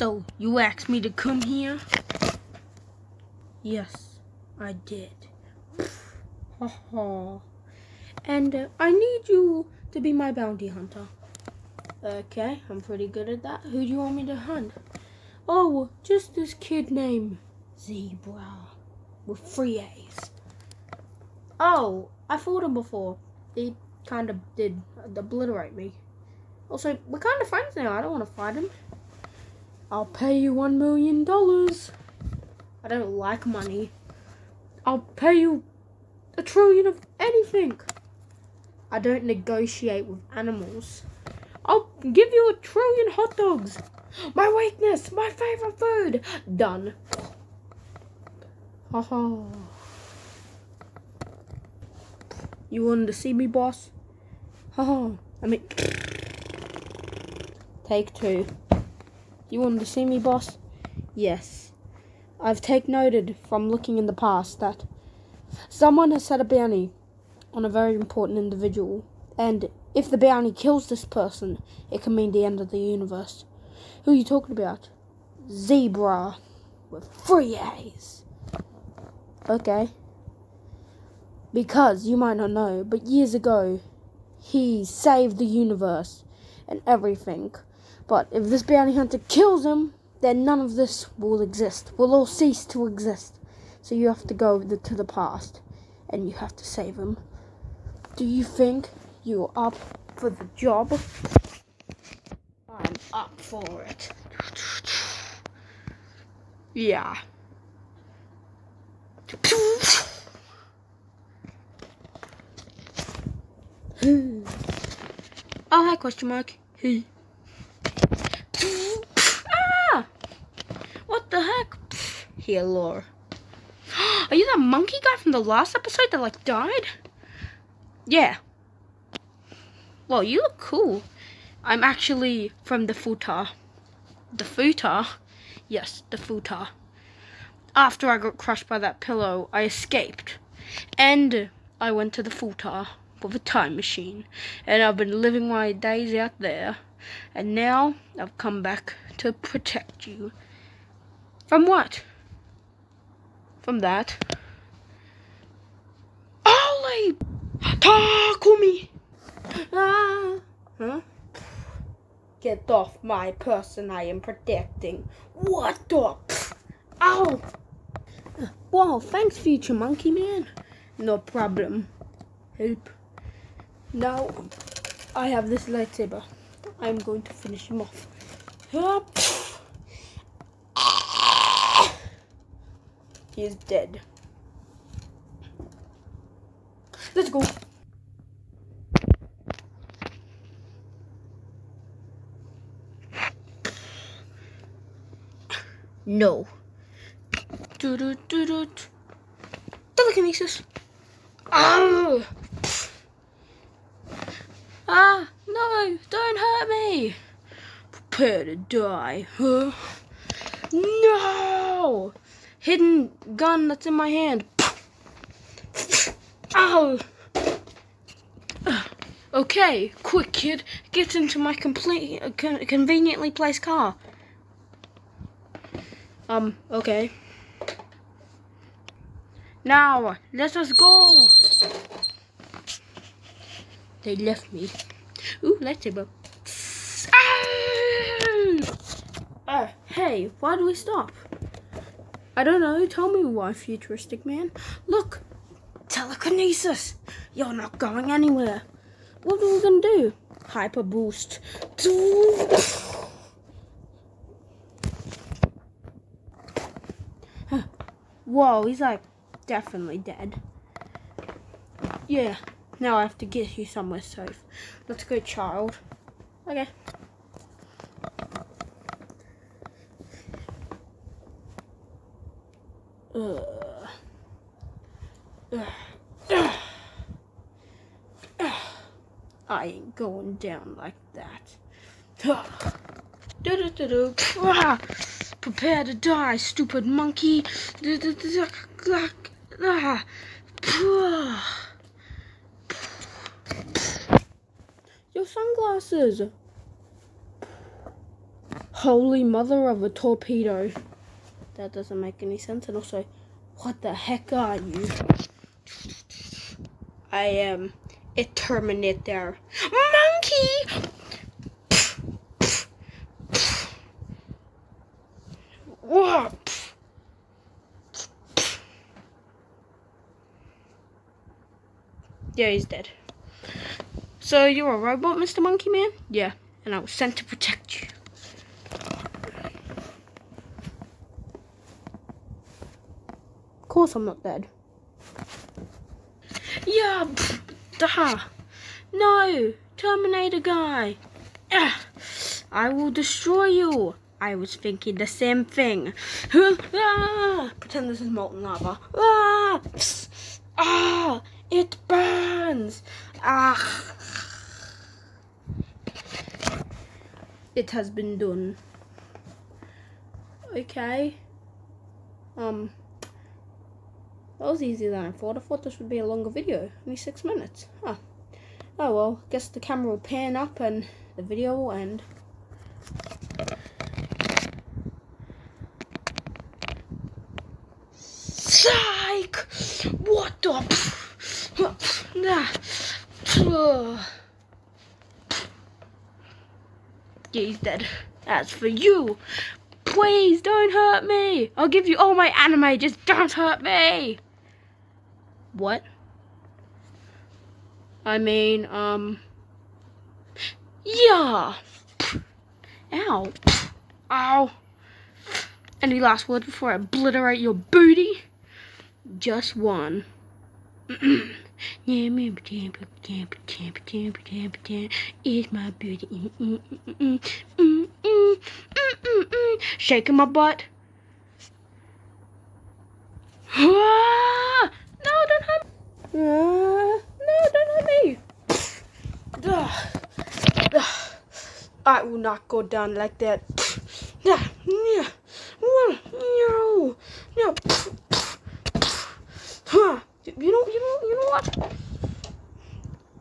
So, you asked me to come here? Yes, I did. Ha ha. And uh, I need you to be my bounty hunter. Okay, I'm pretty good at that. Who do you want me to hunt? Oh, just this kid named Zebra with three A's. Oh, I fought him before. He kind of did obliterate me. Also, we're kind of friends now. I don't want to fight him. I'll pay you one million dollars. I don't like money. I'll pay you a trillion of anything. I don't negotiate with animals. I'll give you a trillion hot dogs. My weakness, my favorite food. Done. Ha ha. You wanted to see me, boss? Ha ha. I mean, take two. You wanted to see me, boss? Yes. I've take noted from looking in the past that someone has set a bounty on a very important individual, and if the bounty kills this person, it can mean the end of the universe. Who are you talking about? Zebra with three A's. Okay. Because you might not know, but years ago, he saved the universe and everything. But if this bounty hunter kills him, then none of this will exist. Will all cease to exist. So you have to go the, to the past, and you have to save him. Do you think you're up for the job? I'm up for it. Yeah. oh, hi, question mark. ah! What the heck? Here, lore. Are you that monkey guy from the last episode that, like, died? Yeah. Well, you look cool. I'm actually from the futa. The futa? Yes, the futa. After I got crushed by that pillow, I escaped. And I went to the futa with a time machine. And I've been living my days out there. And now I've come back to protect you. From what? From that. Ollie! Takumi! Ah! Huh? Get off my person I am protecting. What the? Ow! Wow, thanks, future monkey man. No problem. Help. Now, I have this lightsaber. I'm going to finish him off. He is dead. Let's go. No. Do do do do. Telekinesis. Oh. Ah, no, don't hurt me. Prepare to die, huh? No! Hidden gun that's in my hand. Ow! Okay, quick kid, get into my complete, uh, con conveniently placed car. Um, okay. Now, let us go. They left me. Ooh, lightsaber. Uh, hey, why do we stop? I don't know. Tell me why, futuristic man. Look, telekinesis. You're not going anywhere. What are we gonna do? Hyper boost. Whoa, he's like definitely dead. Yeah, now I have to get you somewhere safe. Let's go, child. Okay. I ain't going down like that. Prepare to die, stupid monkey. Your sunglasses. Holy mother of a torpedo. That doesn't make any sense. And also, what the heck are you? I um, am a Terminator. Monkey! Yeah, he's dead. So you're a robot, Mr. Monkey Man? Yeah, and I was sent to protect you. Of course I'm not dead. Yeah, duh. No, Terminator guy. Ah, I will destroy you. I was thinking the same thing. ah, pretend this is molten lava. Ah, ah, it burns. Ah. It has been done. Okay. Um. That was easier than I thought. I thought this would be a longer video. Only six minutes. Huh. Oh well, guess the camera will pan up and the video will end. Psych! What the? Yeah, he's dead. That's for you, please don't hurt me. I'll give you all my anime, just don't hurt me. What? I mean, um, yeah. Ow. Ow. Any last words before I obliterate your booty? Just one. Is my booty shaking my butt? Ah! No, don't hurt me. I will not go down like that. No, no. Huh. You know, you know, you know what?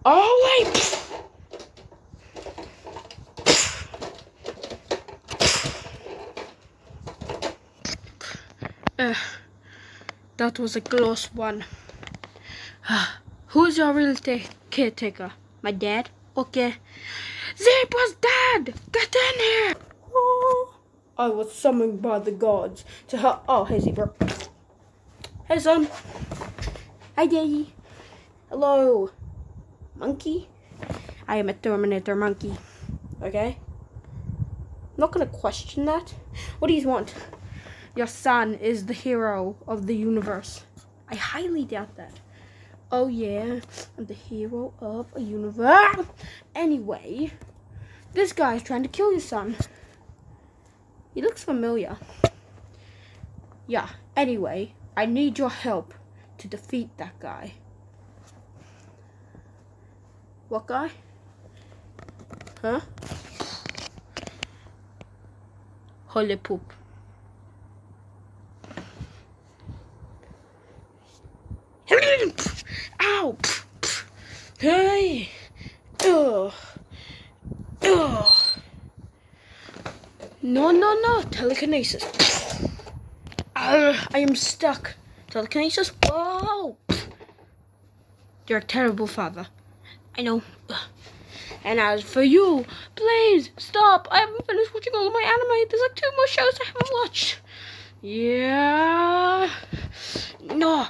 Oh, wait. Uh, that was a close one. Who's your real caretaker? My dad? Okay. Zebra's dad! Get in here! Oh, I was summoned by the gods to help. Oh, hey, Zebra. Hey, son. Hi, Daddy. Hello, monkey. I am a Terminator monkey. Okay? I'm not gonna question that. What do you want? Your son is the hero of the universe. I highly doubt that. Oh yeah, I'm the hero of a universe. Anyway, this guy is trying to kill your son. He looks familiar. Yeah, anyway, I need your help to defeat that guy. What guy? Huh? Holy poop. Ow! Hey! Ugh! Ugh! No! Telekinesis. I am stuck. Telekinesis? Whoa! You're a terrible father. I know. And as for you, please stop. I haven't finished watching all of my anime. There's like two more shows I haven't watched. Yeah. No.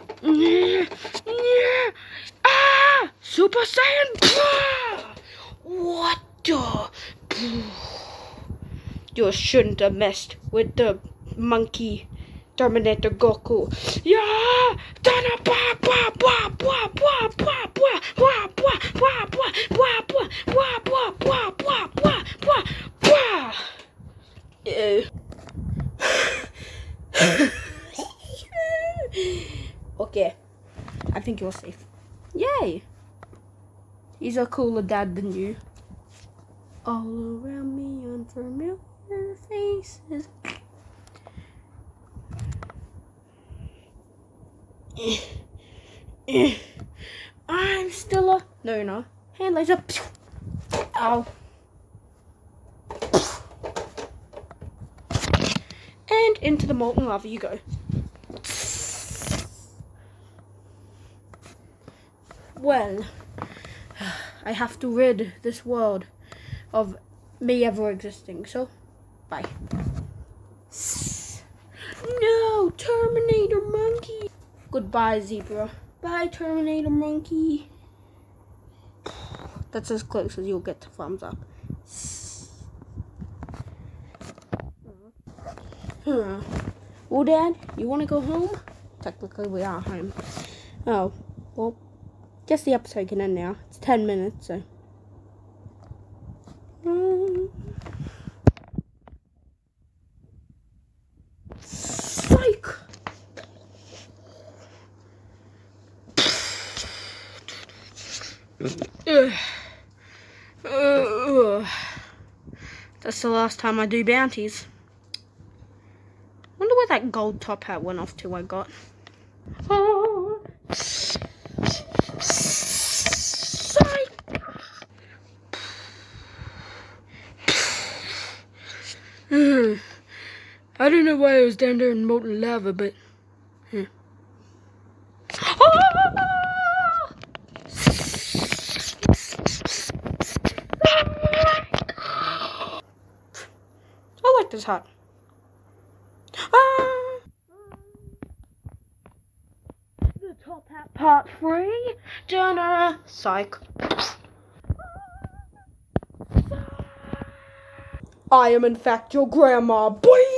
Ah! Super Saiyan. What the? You shouldn't have messed with the monkey Terminator Goku. Yeah! Ba ba ba ba ba ba ba ba ba ba ba ba ba ba ba ba ba Okay. I think you're safe. Yay! He's a cooler dad than you. All around me unfamiliar faces. I'm still a no no hand laser. Ow. And into the molten lava you go. Well, I have to rid this world of me ever existing, so bye. No, Terminator Monkey! Goodbye, Zebra. Bye, Terminator Monkey. That's as close as you'll get to thumbs up. Huh. Well, Dad, you want to go home? Technically, we are home. Oh, well, guess the episode can end now. It's 10 minutes, so. Mm. Psych! Ugh. Ugh. That's the last time I do bounties. Wonder where that gold top hat went off to I got. Oh. I don't know why I was down there in molten lava, but... Yeah. I like this. Ah! The top hat part three. Dunna. Psych. I am in fact your grandma. Boy!